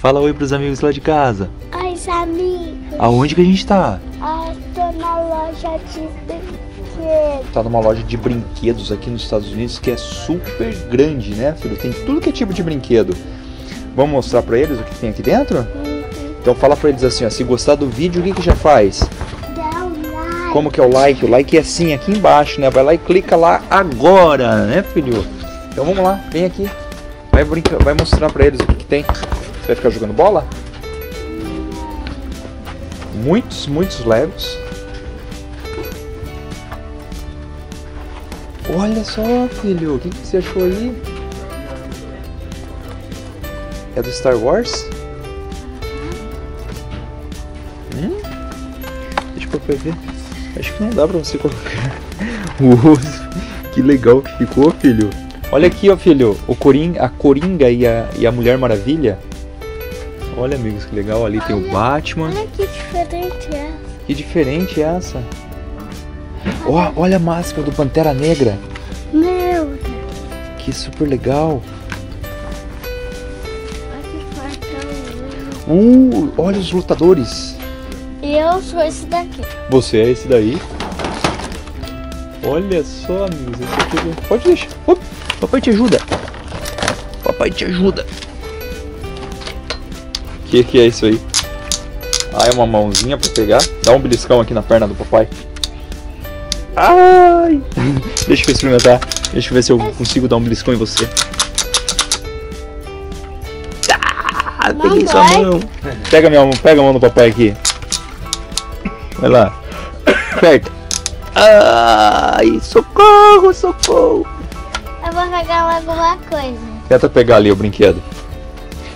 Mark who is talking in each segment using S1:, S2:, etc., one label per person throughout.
S1: Fala oi pros amigos lá de casa.
S2: Oi, amigos.
S1: Aonde que a gente tá?
S2: Eu tô na loja de brinquedos.
S1: Tá numa loja de brinquedos aqui nos Estados Unidos que é super grande, né, filho? Tem tudo que é tipo de brinquedo. Vamos mostrar pra eles o que tem aqui dentro? Então fala pra eles assim, ó, se gostar do vídeo, o que que já faz?
S2: Dá um like.
S1: Como que é o like? O like é assim, aqui embaixo, né? Vai lá e clica lá agora, né, filho? Então vamos lá, vem aqui. Vai brincar, vai mostrar pra eles o que, que tem. Vai ficar jogando bola? Muitos, muitos Legos. Olha só, filho, o que, que você achou aí? É do Star Wars? Hum? Deixa eu ver. Acho que não dá pra você colocar o osso. Que legal que ficou, filho. Olha aqui, ó, filho. O Coringa, a Coringa e a, e a Mulher Maravilha. Olha, amigos, que legal. Ali tem o
S2: Olha.
S1: Batman.
S2: Olha que diferente é.
S1: Que diferente é essa. Ó, olha a máscara do Pantera Negra.
S2: Meu Deus.
S1: Que super legal.
S2: Olha.
S1: Uh, olha os lutadores.
S2: Eu sou esse daqui.
S1: Você é esse daí? Olha só, amigos. Esse aqui é- Pode deixar. Op, papai te ajuda. Papai te ajuda. Que, que é isso aí? Ah, é uma mãozinha pra pegar. Dá um beliscão aqui na perna do papai. Ai! Deixa eu experimentar. Deixa eu ver se eu consigo dar um beliscão em você. Ah, peguei sua mão. Pega, minha mão, pega a mão do papai aqui. Vai lá. Aperta. Ai, socorro, socorro.
S2: Eu vou pegar alguma coisa.
S1: Tenta pegar ali o brinquedo.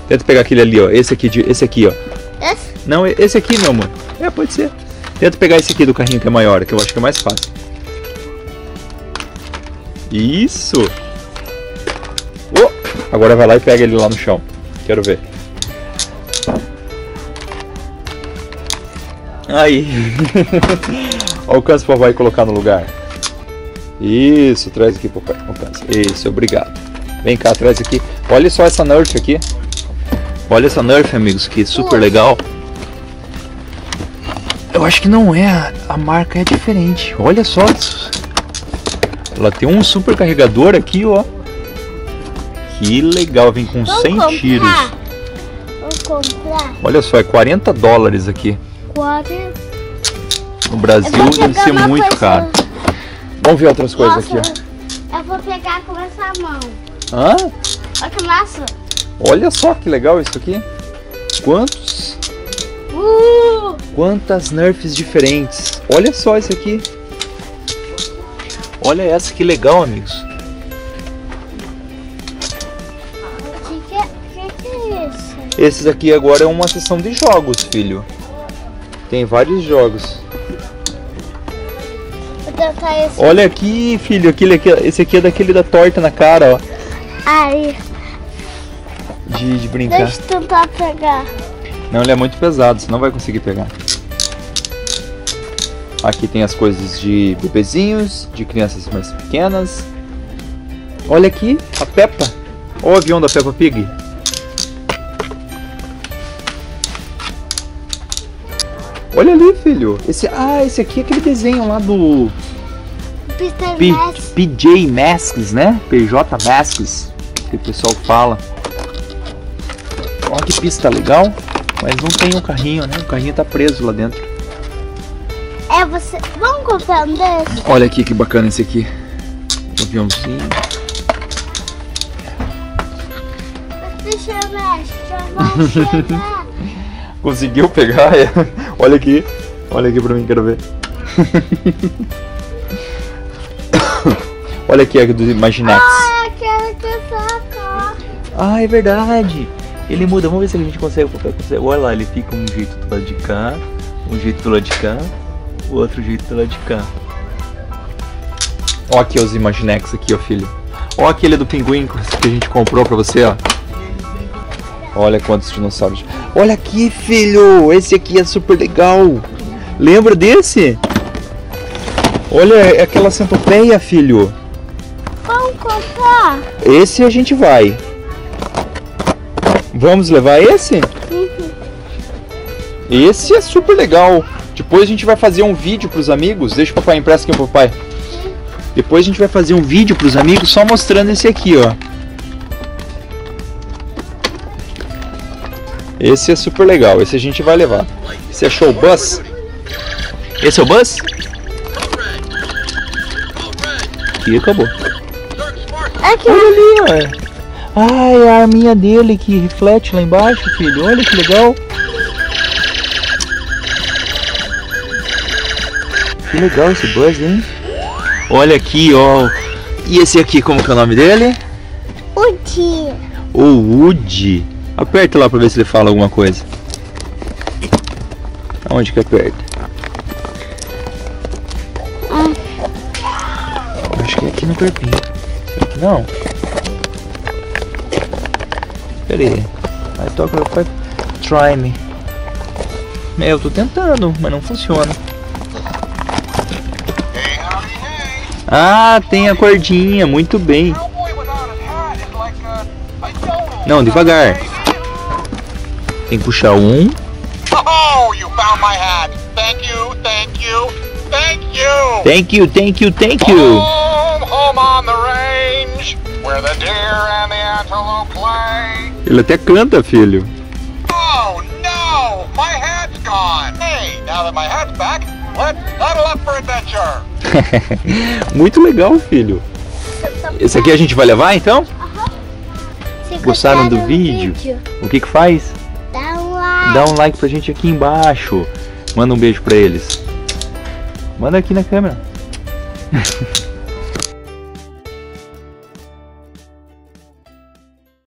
S1: Tenta pegar aquele ali, ó. Esse aqui, de, esse aqui, ó.
S2: Esse?
S1: Não, esse aqui, meu amor. É, pode ser. Tenta pegar esse aqui do carrinho que é maior, que eu acho que é mais fácil. Isso. Oh, agora vai lá e pega ele lá no chão. Quero ver. Aí. Alcança o papai e colocar no lugar. Isso, traz aqui, papai. Alcança. Isso, obrigado. Vem cá, traz aqui. Olha só essa Nerf aqui. Olha essa Nerf, amigos, que super legal. Eu acho que não é, a- marca é diferente. Olha só. Ela tem um super carregador aqui, ó. Que legal, vem com
S2: Vamos
S1: 100
S2: comprar.
S1: tiros.
S2: Vou comprar
S1: Olha só, é 40 dólares aqui.
S2: 40.
S1: No Brasil deve ser muito
S2: coisa-
S1: caro. Vamos ver outras coisas
S2: Nossa,
S1: aqui,
S2: eu vou pegar com essa mão.
S1: ó. Hã?
S2: Olha que massa.
S1: Olha só que legal isso aqui. Quantos,
S2: Uh!
S1: quantas nerfs diferentes. Olha só esse aqui. Olha essa que legal, amigos.
S2: Que, que, é- que, é isso?
S1: Esses aqui agora é uma sessão de jogos, filho. Tem vários jogos.
S2: Vou tentar esse.
S1: Olha aqui, filho, aquele aqui, esse aqui é daquele da torta na cara, ó,
S2: Aí,
S1: de, de brincar.
S2: deixa eu tentar pegar.
S1: Não, ele é muito pesado, você não vai conseguir pegar. Aqui tem as coisas de bebezinhos, de crianças mais pequenas. Olha aqui, a Peppa. Olha o avião da Peppa Pig. Olha ali, filho. Esse, ah, esse aqui é aquele desenho lá do P-. PJ Masks, né? PJ Masks, que o pessoal fala. Olha que pista legal, mas não tem o carrinho, né? O carrinho tá preso lá dentro.
S2: É você. Vamos comprar um desse?
S1: Olha aqui que bacana esse aqui. Um aviãozinho.
S2: Deixa eu mexer, deixa eu mexer.
S1: Conseguiu pegar? É. Olha aqui. Olha aqui pra mim, quero ver. Olha aqui a do Imaginex.
S2: Ah, eu quero que cor.
S1: Ah, é verdade. Ele muda. Vamos ver se a gente consegue. consegue- Olha lá, ele fica um jeito do lado de cá, um jeito do lado de cá, o outro jeito do lado de cá. Ó aqui os Imaginex aqui, ó, filho. Ó aquele do pinguim que a gente comprou pra você, ó. Olha quantos dinossauros. Olha aqui, filho. Esse aqui é super legal. Lembra desse? Olha, é aquela centopeia, filho.
S2: Vamos comprar?
S1: Esse a gente vai. Vamos levar esse? Esse é super legal. Depois a gente vai fazer um vídeo pros amigos. Deixa o papai empresta aqui papai. Depois a gente vai fazer um vídeo pros amigos só mostrando esse aqui, ó. Esse é super legal. Esse a gente vai levar. Esse é show bus. Esse é o bus? E acabou.
S2: Aqui,
S1: Olha ali, ó. Ai, é a arminha dele que reflete lá embaixo, filho. Olha que legal. Que legal esse bus, hein? Olha aqui, ó. E esse aqui, como que é o nome dele?
S2: o dia.
S1: O Woody. Aperta lá pra ver se ele fala alguma coisa. Aonde que aperta? Acho que é aqui no corpinho. Será que não? Pera aí. Aí toca vai try me. É, eu tô tentando, mas não funciona. Ah, tem a cordinha, muito bem. Não, devagar. Tem que puxar um.
S3: Oh, you found my hat. Thank you, thank you, thank you.
S1: Thank you, thank you, thank you.
S3: Home, home on the range, where the deer and the antelope.
S1: Ele até canta, filho.
S3: Oh no, my hat's gone. Hey, now that my hat's back, let's settle up for adventure.
S1: Muito legal, filho. Esse aqui a gente vai levar então? Gostaram do vídeo? O que que faz?
S2: Dá um like.
S1: Dá um like pra gente aqui embaixo. Manda um beijo pra eles. Manda aqui na câmera.